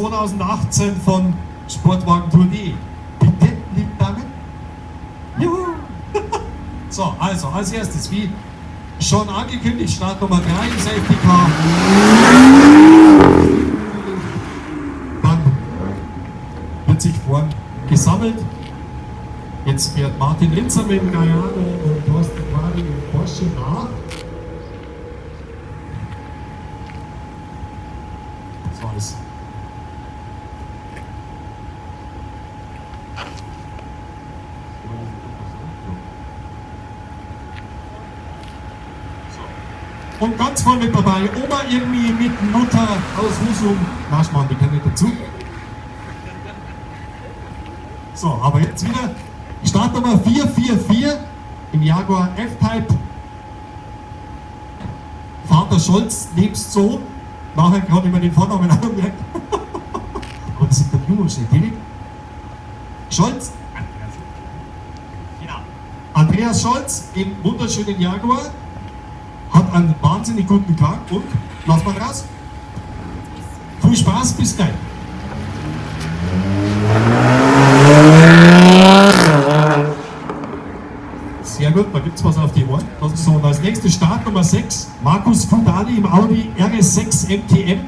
2018 von Sportwagentour.de. Bitte, liebe Damen. Juhu. So, also als erstes, wie schon angekündigt, Start Nummer 3 im Safety Car. Dann wird sich vorn gesammelt. Jetzt fährt Martin Linzer mit dem Galliano und Thorsten Quali im Porsche nach. So ist. Und ganz vorne mit dabei, Oma irgendwie mit Mutter aus Husum. Na, Schmarrn, die kennen dazu. So, aber jetzt wieder Startnummer 444 im Jaguar F-Type. Vater Scholz, nebst Sohn. Nachher gerade über den Vornamen angemerkt. Aber das ist der steht nicht. Scholz. Andreas Scholz im wunderschönen Jaguar einen wahnsinnig guten Klang und lass mal raus. Viel Spaß, bis gleich. Sehr gut, da gibt es was auf die Ohren. So, und als nächstes Start Nummer 6, Markus Fudali im Audi RS6 MTM,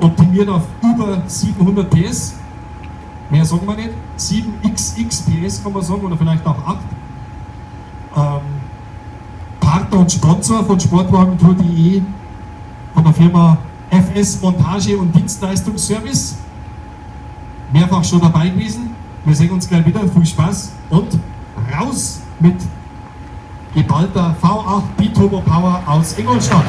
optimiert auf über 700 PS. Mehr sagen wir nicht. 7xx PS kann man sagen, oder vielleicht auch 8. Sponsor von Sportwagentour.de, von der Firma FS Montage und Dienstleistungsservice. Mehrfach schon dabei gewesen. Wir sehen uns gleich wieder. Viel Spaß und raus mit geballter V8 Biturbo Power aus Ingolstadt.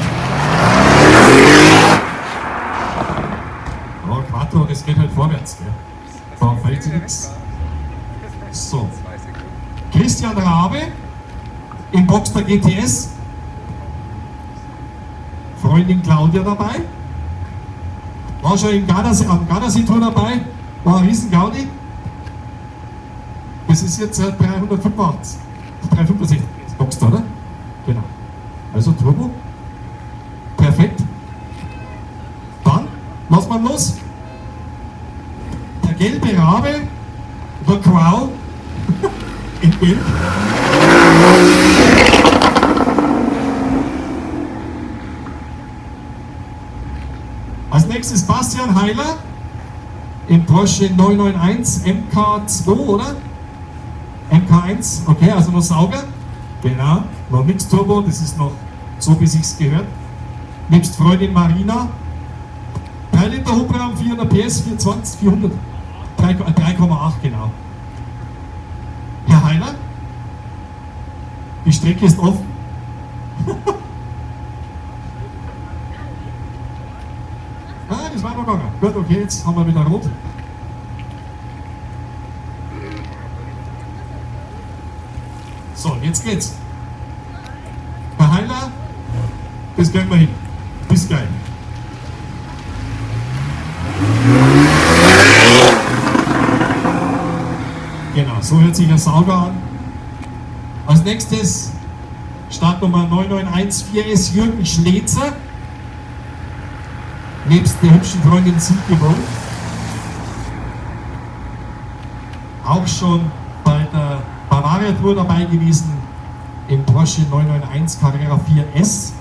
Oh, Quattro, das geht halt vorwärts. Gell? Da. So. Christian Rabe im Boxster GTS. Freundin Claudia dabei. War schon im Gardasee, am Gardasee-Tour dabei. War ein riesen Gaudi. Das ist jetzt äh, 385. 365. Boxster, oder? Genau. Also Turbo. Perfekt. Dann lass mal los. Der gelbe Rabe, der Crow, in Gelb. Als nächstes Bastian Heiler im Porsche 991 MK2, oder? MK1, okay, also noch Sauger. Genau, noch nichts Turbo, das ist noch so, wie sich's gehört. Nebst Freundin Marina. 3 Liter Hubraum, 400 PS, 420, 400. 3,8 genau. Herr Heiler, die Strecke ist offen. ah, das war noch gegangen. Gut, okay, jetzt haben wir wieder rot. So, jetzt geht's. Herr Heiler, das kriegen wir hin. Bis gleich. Genau, so hört sich ein Sauger an. Als nächstes Startnummer 9914S Jürgen Schlezer. Nebst der hübschen Freundin Silke Wolf. Auch schon bei der Bavaria Tour dabei gewesen im Porsche 991 Carrera 4S.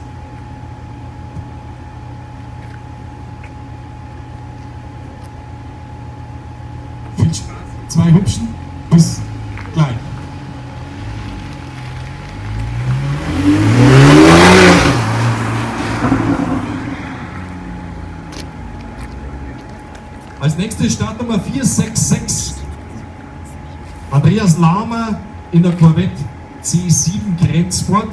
Viel Spaß, zwei Hübschen, bis gleich. Als Startnummer 466 Andreas Lahmer in der Corvette C7 Grenzsport.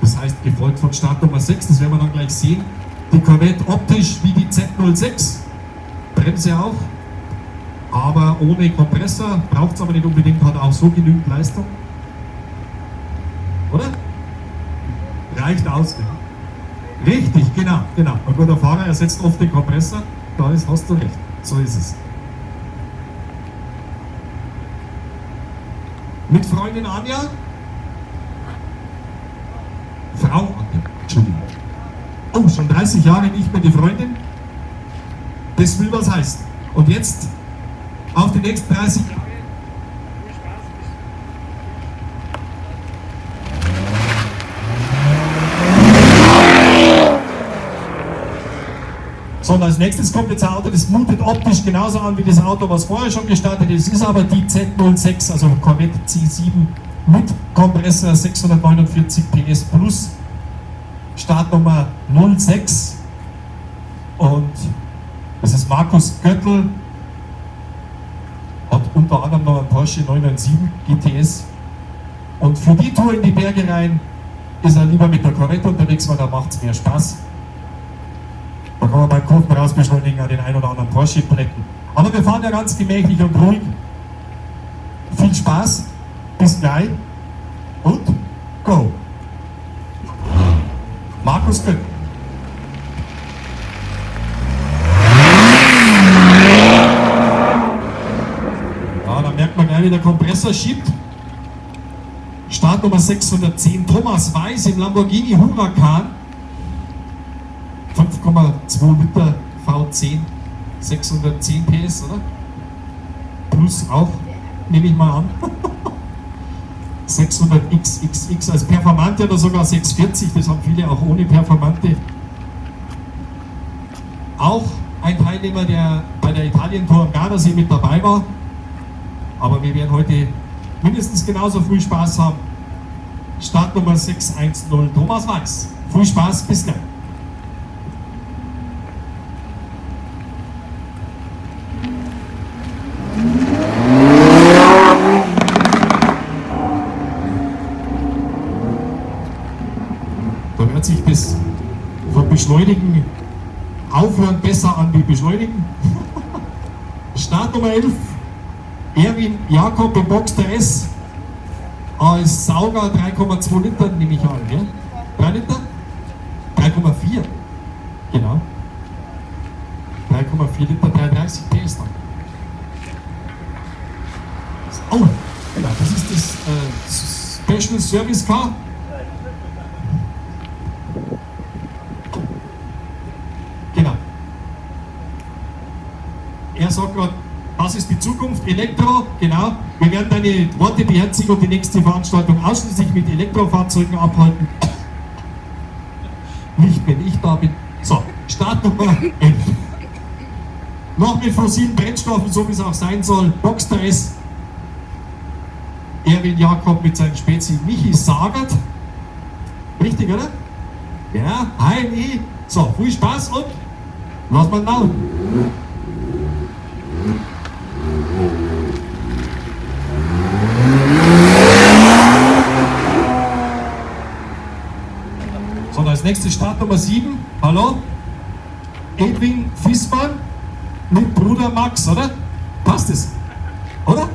Das heißt, gefolgt von Startnummer 6, das werden wir dann gleich sehen. Die Corvette optisch wie die Z06, Bremse auch, aber ohne Kompressor, braucht es aber nicht unbedingt, hat auch so genügend Leistung. Oder? Reicht aus. Genau. Richtig, genau, genau. Ein guter Fahrer ersetzt oft den Kompressor, da ist, hast du recht. So ist es. Mit Freundin Anja? Frau Anja, Entschuldigung. Oh, schon 30 Jahre nicht mehr die Freundin. Das will was heißen. Und jetzt auf die nächsten 30 Jahre. So, und als nächstes kommt jetzt ein Auto, das mutet optisch genauso an wie das Auto, was vorher schon gestartet ist. Ist aber die Z06, also Corvette C7 mit Kompressor 649 PS Plus. Startnummer 06. Und das ist Markus Göttl. Hat unter anderem noch einen Porsche 997 GTS. Und für die Tour in die Berge rein ist er lieber mit der Corvette unterwegs, weil da macht es mehr Spaß. Kann man beim Kurven rausbeschleunigen an den ein oder anderen Porsche-Plätten. Aber wir fahren ja ganz gemächlich und ruhig. Viel Spaß, bis gleich und go! Markus Göttl. Ja, da merkt man gleich, wie der Kompressor schiebt. Startnummer 610, Thomas Weiß im Lamborghini Huracan. 5,2 Liter V10, 610 PS, oder? Plus auch, nehme ich mal an. 600XXX als Performante oder sogar 640, das haben viele auch ohne Performante. Auch ein Teilnehmer, der bei der Italien-Tour am Gardasee mit dabei war. Aber wir werden heute mindestens genauso viel Spaß haben. Startnummer 610 Thomas Weiß. Viel Spaß, bis gleich. Da hört sich das von Beschleunigen aufhören besser an wie Beschleunigen. Startnummer 11, Erwin Jakob im Boxster S. Als Sauger 3,2 Liter nehme ich an. Gell? 3 Liter? 3,4. Genau. 3,4 Liter, 330 PS dann. Oh, genau, das ist das äh, Special Service Car. Genau. Er sagt gerade, das ist die Zukunft, Elektro, genau. Wir werden deine Worte beherzigen und die nächste Veranstaltung ausschließlich mit Elektrofahrzeugen abhalten. Nicht, wenn ich da bin. So, Startnummer 11. Noch mit fossilen Brennstoffen, so wie es auch sein soll. Boxster S. Erwin Jakob mit seinem Spezi Michi Sagert. Richtig, oder? Ja, hi, So, viel Spaß und lass mal laufen. Nächstes Startnummer 7. Hallo? Edwin Fissmann mit Bruder Max, oder? Passt es? Oder?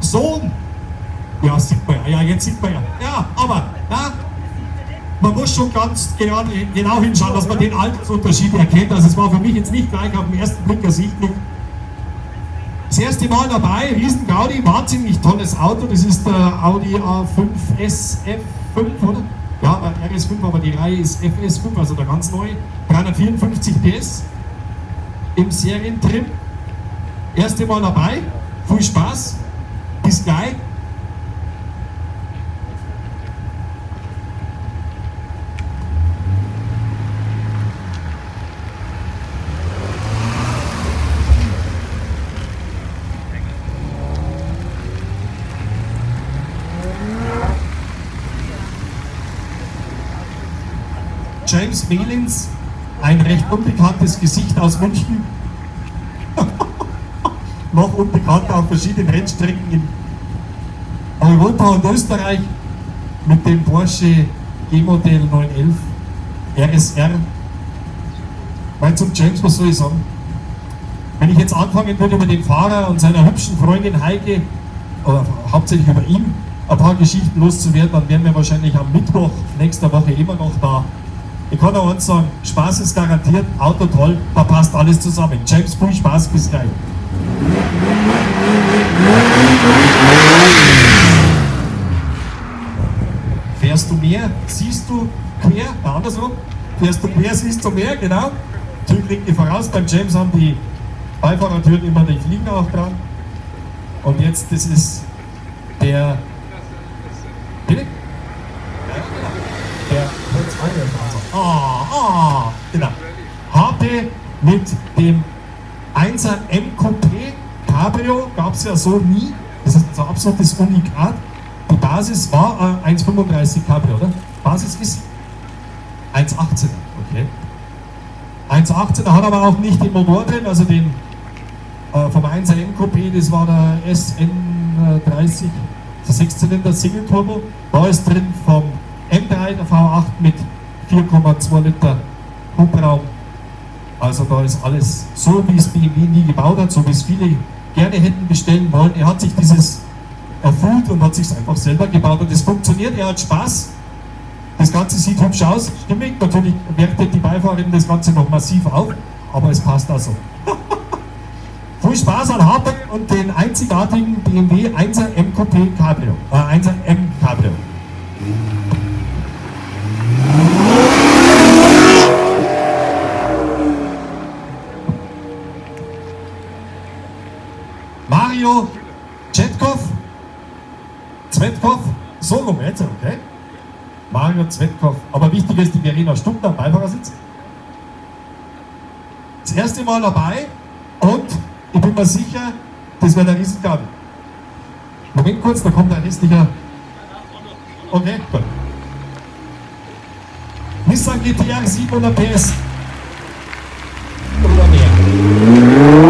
Sohn! Ja, sieht man ja. Ja, jetzt sieht man ja. Ja, aber, ja, man muss schon ganz genau, genau hinschauen, dass man den Altersunterschied erkennt. Also es war für mich jetzt nicht gleich auf den ersten Blick ersichtlich. Das erste Mal dabei, riesen Gaudi, wahnsinnig tolles Auto. Das ist der Audi A5 SF5, oder? Ja, der RS5, aber die Reihe ist FS5, also der ganz neue. 354 PS im Serientrim. Erste Mal dabei, viel Spaß, bis gleich. James Melins, ein recht unbekanntes Gesicht aus München. Noch unbekannt auf verschiedenen Rennstrecken in Europa und Österreich mit dem Porsche G-Modell 911 RSR. Weil zum James, was soll ich sagen? Wenn ich jetzt anfangen würde über den Fahrer und seiner hübschen Freundin Heike, oder hauptsächlich über ihn, ein paar Geschichten loszuwerden, dann wären wir wahrscheinlich am Mittwoch nächster Woche immer noch da. Ich kann auch eins sagen, Spaß ist garantiert, Auto toll, da passt alles zusammen. James, viel Spaß, bis gleich. Fährst du mehr, siehst du quer, andersrum, fährst du quer, siehst du mehr, genau. Türen liegt die voraus. Beim James haben die Beifahrertüren immer die Fliegen auch dran. Und jetzt, das ist der. Bitte? Der Ah, ah, genau. HP mit dem 1er M Coupé Cabrio gab es ja so nie. Das ist ein absolutes Unikat. Die Basis war äh, 1,35 Cabrio, oder? Basis ist 1,18, okay. 1,18 hat aber auch nicht den Motor drin, also den äh, vom 1er M Coupé, das war der SN30, der 6-Zylinder Single Turbo. Da ist drin vom M3 der V8 mit 4,2 Liter Hubraum. Also da ist alles so, wie es BMW nie gebaut hat, so wie es viele gerne hätten bestellen wollen. Er hat sich dieses erfüllt und hat sich einfach selber gebaut und es funktioniert, er hat Spaß. Das Ganze sieht hübsch aus, stimmig. Natürlich wertet die Beifahrerin das Ganze noch massiv auf, aber es passt also. Viel Spaß an Harper und den einzigartigen BMW 1er M Coupé Cabrio. Äh, 1er M Cabrio. Mario Chetkov, Zwetkov, so rum jetzt, okay? Mario Zwetkov. Aber wichtig ist die Verena Stuckner am Beifahrersitz. Das erste Mal dabei und ich bin mir sicher, das wird ein Riesengabe. Moment kurz, da kommt ein restlicher. Okay, gut. Nissan GTR 700 PS. Oder mehr.